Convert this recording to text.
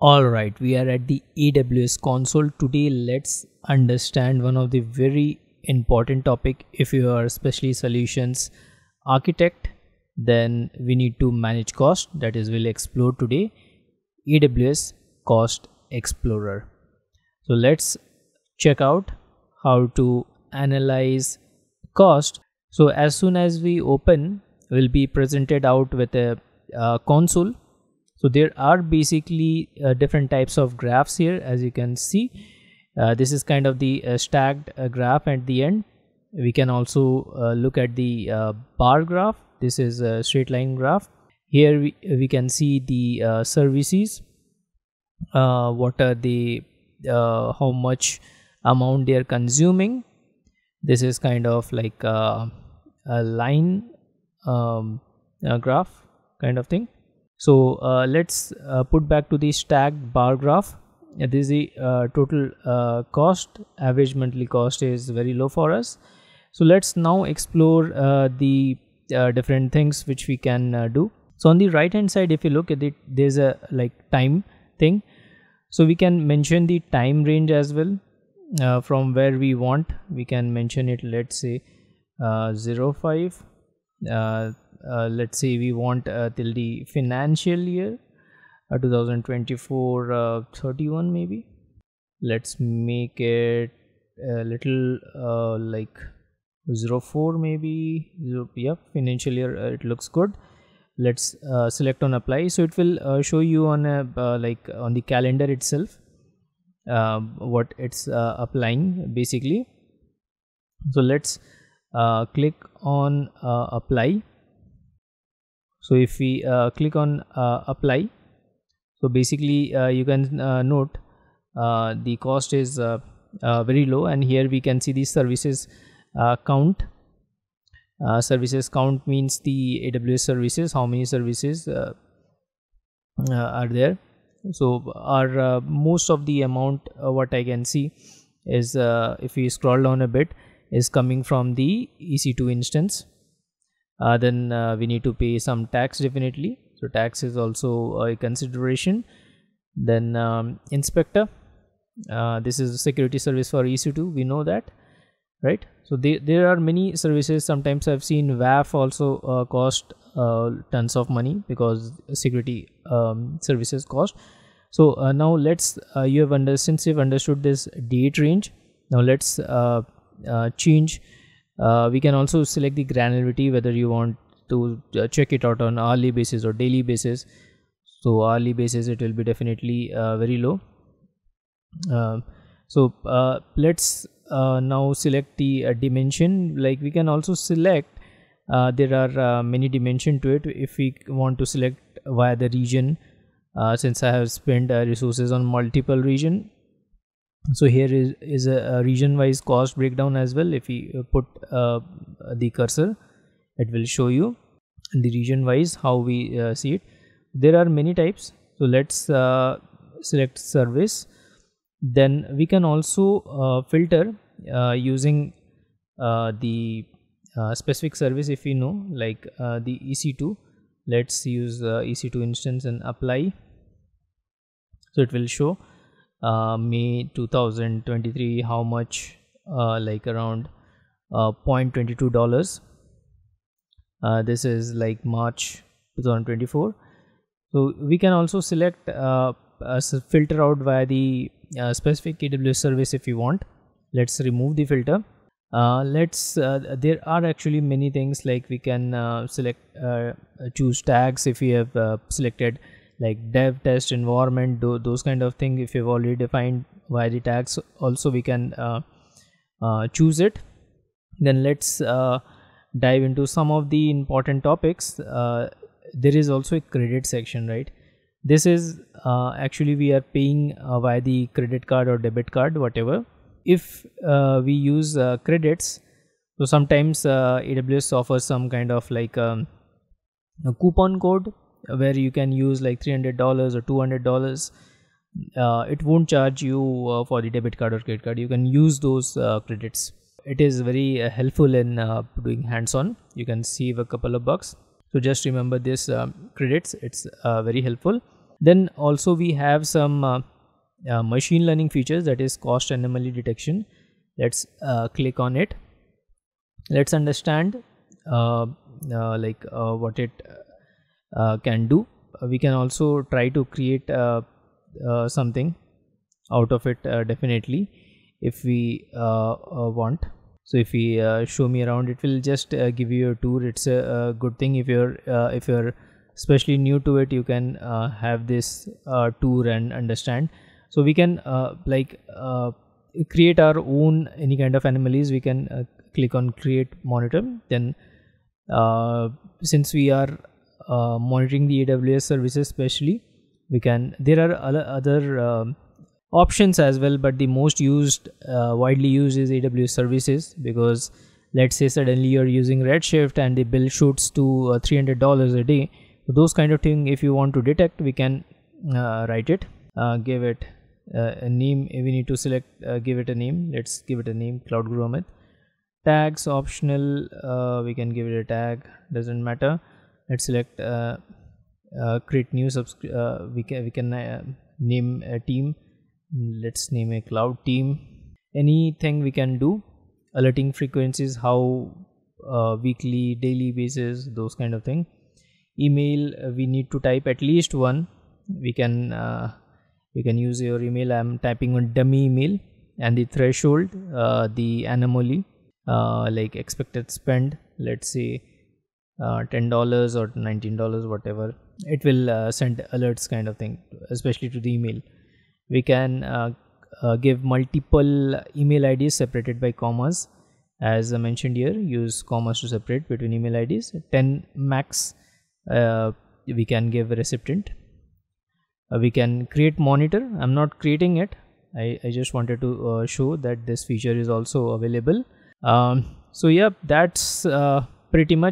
Alright, we are at the AWS console. Today, let's understand one of the very important topic. If you are especially solutions architect, then we need to manage cost. That is, we'll explore today AWS Cost Explorer. So let's check out how to analyze cost. So as soon as we open, we'll be presented out with a, a console so there are basically uh, different types of graphs here as you can see. Uh, this is kind of the uh, stacked uh, graph at the end. We can also uh, look at the uh, bar graph. This is a straight line graph. Here we, we can see the services. What are the how much amount they are consuming. This is kind of like a line um, graph kind of thing so uh, let's uh, put back to the stacked bar graph. Uh, this is the uh, total uh, cost. Average monthly cost is very low for us. So let's now explore uh, the different things which we can do. So on the right hand side if you look at it there's a like time thing. So we can mention the time range as well. From where we want we can mention it let's say 05 uh, let's say we want uh, till the financial year uh, 2024 uh, 31 maybe. Let's make it a little uh, like 04 maybe. 0, yep financial year uh, it looks good. Let's select on apply. So it will show you on a like on the calendar itself what it's applying basically. So let's click on apply so if we uh, click on uh, apply so basically uh, you can uh, note uh, the cost is uh, very low. And here we can see the services count. Services count means the aws services how many services are there. So our most of the amount what i can see is if we scroll down a bit is coming from the ec2 instance uh, then uh, we need to pay some tax definitely. So tax is also a consideration. Then um, inspector uh, this is a security service for ec2 we know that right? So there are many services. Sometimes i've seen waf also uh, cost uh, tons of money because security um, services cost. So uh, now let's you have under since you've understood this date range. Now let's change uh, we can also select the granularity whether you want to uh, check it out on hourly basis or daily basis. So hourly basis it will be definitely uh, very low. Um, so uh, let's uh, now select the dimension. Like we can also select there are many dimension to it. If we want to select via the region since I have spent resources on multiple region so here is, is a, a region wise cost breakdown as well. If we uh, put uh, the cursor it will show you the region wise how we uh, see it. There are many types. So let's uh, select service. Then we can also uh, filter uh, using the specific service if we know like the ec2 let's use ec2 instance and apply. So it will show May 2023 how much uh, like around uh, 0.22 dollars. Uh, this is like March 2024 so we can also select uh, filter out via the uh, specific AWS service if you want. Let's remove the filter. Uh, let's there are actually many things like we can select choose tags if we have selected like dev test environment do, those kind of thing if you've already defined via the tags also we can uh, uh, choose it. Then let's uh, dive into some of the important topics. Uh, there is also a credit section right? This is uh, actually we are paying uh, via the credit card or debit card whatever. If we use credits so sometimes aws offers some kind of like um, a coupon code where you can use like $300 or $200 uh, it won't charge you uh, for the debit card or credit card. You can use those uh, credits. It is very uh, helpful in uh, doing hands-on. You can save a couple of bucks. So just remember this um, credits. It's uh, very helpful. Then also we have some uh, uh, machine learning features that is cost anomaly detection. Let's uh, click on it. Let's understand uh, uh, like uh, what it Uh, can do. Uh, we can also try to create uh, something out of it definitely if we want. So if we show me around it will just give you a tour. It's a, good thing. If you're if you're especially new to it you can uh, have this uh, tour and understand. So we can uh, like create our own any kind of anomalies. We can click on create monitor. Then uh, since we are uh, monitoring the aws services especially. We can there are other, um, options as well but the most used uh, widely used is aws services because let's say suddenly you're using redshift and the bill shoots to uh, $300 a day. Those kind of thing if you want to detect we can uh, write it uh, give it a name. We need to select give it a name let's give it a name cloud guru tags optional uh, we can give it a tag doesn't matter let's select uh, uh, create new uh, we can we can uh, name a team. Let's name a cloud team. Anything we can do. Alerting frequencies how uh, weekly daily basis those kind of thing. Email we need to type at least one. We can we can use your email. I'm typing on dummy email. And the threshold the anomaly uh, like expected spend. Let's say uh, $10 or $19 whatever it will uh, send alerts kind of thing especially to the email. We can uh, uh, give multiple email ids separated by commas. As i mentioned here use commas to separate between email ids 10 max uh, we can give recipient. We can create monitor. I'm not creating it. I, I just wanted to show that this feature is also available. Um, so yeah that's pretty much